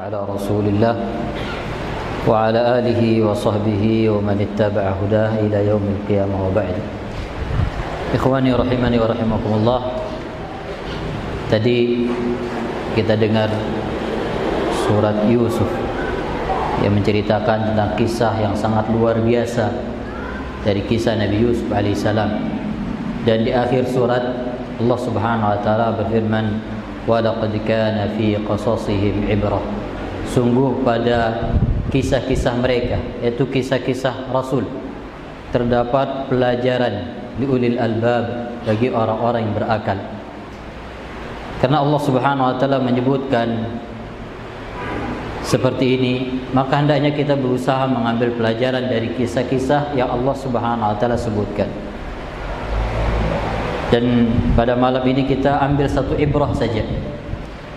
على رسول الله وعلى آله وصحبه ومن اتبع هداه إلى يوم القيامة وبعد إخواني رحمني ورحمكم الله Tadi kita dengar surat Yusuf yang menceritakan tentang kisah yang sangat luar biasa dari kisah Nabi Yusuf alaihissalam dan di akhir surat Allah Subhanahu wa taala berfirman wa laqad kana fi qasasihim ibrah sungguh pada kisah-kisah mereka yaitu kisah-kisah rasul terdapat pelajaran li ulil albab bagi orang-orang yang berakal Karena Allah Subhanahu wa taala menyebutkan seperti ini, maka hendaknya kita berusaha mengambil pelajaran dari kisah-kisah yang Allah Subhanahu wa taala sebutkan. Dan pada malam ini kita ambil satu ibrah saja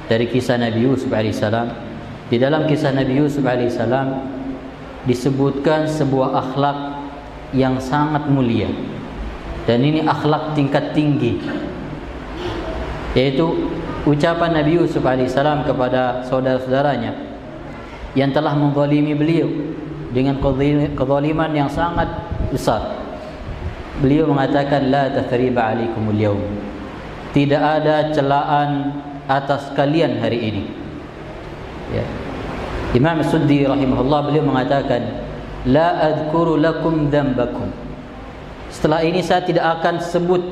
dari kisah Nabi Yusuf alaihissalam. Di dalam kisah Nabi Yusuf alaihissalam disebutkan sebuah akhlak yang sangat mulia. Dan ini akhlak tingkat tinggi yaitu ucapan Nabi Yusuf AS kepada saudara-saudaranya yang telah menzalimi beliau dengan kezaliman yang sangat besar. Beliau mengatakan la tathriba alaikumul yaum. Tidak ada celaan atas kalian hari ini. Ya. Imam Suddi rahimahullah beliau mengatakan la adhkuru lakum dhanbakum. Setelah ini saya tidak akan sebut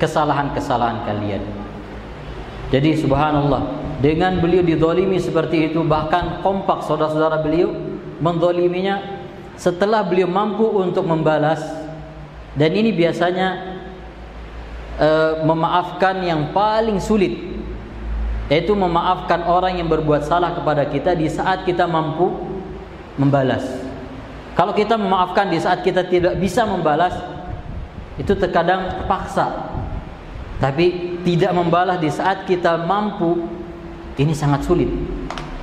kesalahan-kesalahan kalian. Jadi subhanallah Dengan beliau didolimi seperti itu Bahkan kompak saudara-saudara beliau Mendoliminya Setelah beliau mampu untuk membalas Dan ini biasanya uh, Memaafkan yang paling sulit Yaitu memaafkan orang yang berbuat salah kepada kita Di saat kita mampu Membalas. Kalau kita memaafkan di saat kita tidak bisa membalas Itu terkadang terpaksa. Tapi tidak membalas di saat kita mampu ini sangat sulit.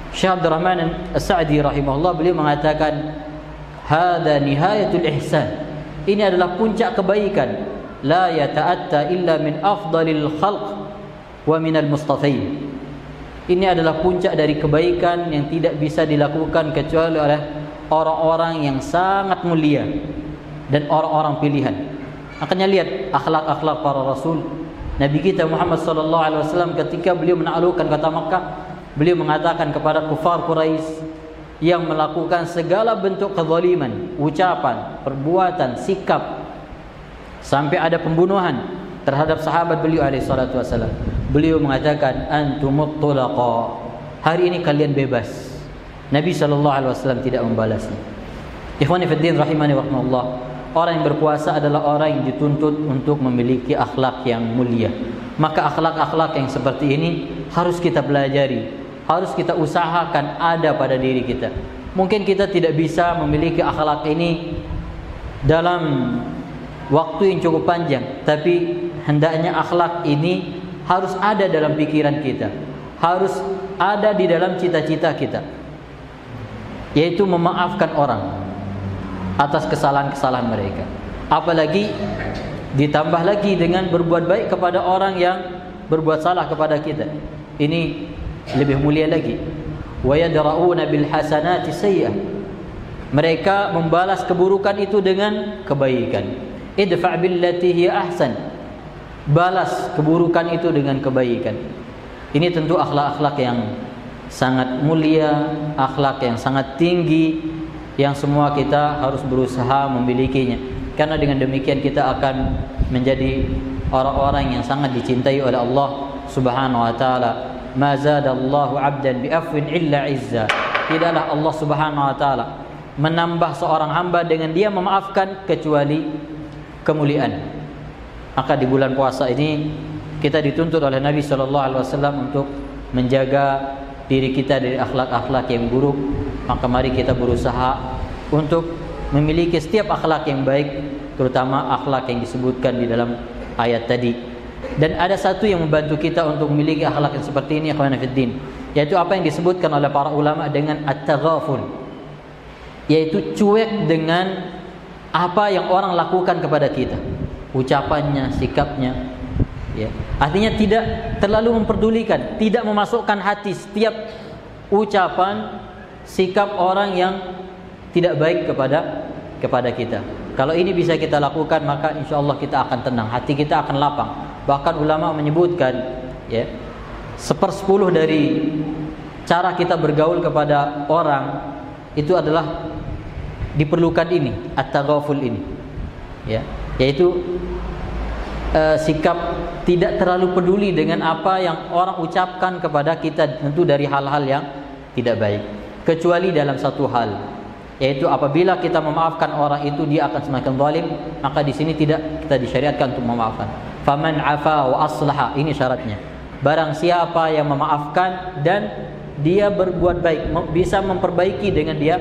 Syekh Abdul Rahman As-Sa'di rahimahullah beliau mengatakan hada nihayatul ihsan. Ini adalah puncak kebaikan. La yata'atta illa min afdalil khalq wa minal mustafain ini adalah puncak dari kebaikan yang tidak bisa dilakukan kecuali oleh orang-orang yang sangat mulia dan orang-orang pilihan makanya lihat akhlak-akhlak para rasul Nabi kita Muhammad sallallahu alaihi wasallam ketika beliau menaklukkan kota Makkah, beliau mengatakan kepada kufar Quraisy yang melakukan segala bentuk kezaliman, ucapan, perbuatan, sikap sampai ada pembunuhan terhadap sahabat beliau alaihi salatu wasallam. Beliau mengatakan antumut tulaqa. Hari ini kalian bebas. Nabi sallallahu alaihi wasallam tidak membalasnya. Ikhwani fi din rahimani wa rahmatullah. Orang yang berpuasa adalah orang yang dituntut untuk memiliki akhlak yang mulia. Maka akhlak-akhlak yang seperti ini harus kita pelajari, harus kita usahakan ada pada diri kita. Mungkin kita tidak bisa memiliki akhlak ini dalam waktu yang cukup panjang, tapi hendaknya akhlak ini harus ada dalam pikiran kita, harus ada di dalam cita-cita kita, yaitu memaafkan orang atas kesalahan-kesalahan mereka. Apalagi ditambah lagi dengan berbuat baik kepada orang yang berbuat salah kepada kita. Ini lebih mulia lagi. Wa yadra'una bil hasanati sayyi'ah. Mereka membalas keburukan itu dengan kebaikan. Idfa' billati hiya ahsan. Balas keburukan itu dengan kebaikan. Ini tentu akhlak-akhlak yang sangat mulia, akhlak yang sangat tinggi yang semua kita harus berusaha memilikinya. Karena dengan demikian kita akan menjadi orang-orang yang sangat dicintai oleh Allah Subhanahu wa taala. Ma zadallahu 'abdan bi afwin illa 'izza. Tidaklah Allah Subhanahu wa taala menambah seorang hamba dengan dia memaafkan kecuali kemuliaan maka di bulan puasa ini kita dituntut oleh Nabi sallallahu alaihi wasallam untuk menjaga diri kita dari akhlak-akhlak yang buruk. Maka mari kita berusaha untuk memiliki setiap akhlak yang baik terutama akhlak yang disebutkan di dalam ayat tadi. Dan ada satu yang membantu kita untuk memiliki akhlak yang seperti ini akhwan fillah yaitu apa yang disebutkan oleh para ulama dengan at-taghaful. Yaitu cuek dengan apa yang orang lakukan kepada kita ucapannya sikapnya ya artinya tidak terlalu memperdulikan tidak memasukkan hati setiap ucapan sikap orang yang tidak baik kepada kepada kita. Kalau ini bisa kita lakukan maka insya Allah kita akan tenang, hati kita akan lapang. Bahkan ulama menyebutkan ya sepersepuluh dari cara kita bergaul kepada orang itu adalah diperlukan ini at-taghaful ini ya yaitu uh, sikap tidak terlalu peduli dengan apa yang orang ucapkan kepada kita tentu dari hal-hal yang tidak baik. Kecuali dalam satu hal yaitu apabila kita memaafkan orang itu dia akan semakin zalim maka di sini tidak kita disyariatkan untuk memaafkan. Faman afa wa aslaha ini syaratnya. Barang siapa yang memaafkan dan dia berbuat baik bisa memperbaiki dengan dia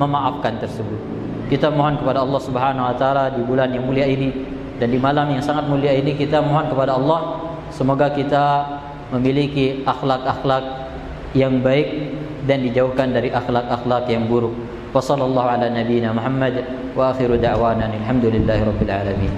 memaafkan tersebut kita mohon kepada Allah Subhanahu wa taala di bulan yang mulia ini dan di malam yang sangat mulia ini kita mohon kepada Allah semoga kita memiliki akhlak-akhlak yang baik dan dijauhkan dari akhlak-akhlak yang buruk. Wa sallallahu ala nabiyyina Muhammad wa akhiru da'wana alhamdulillahi rabbil alamin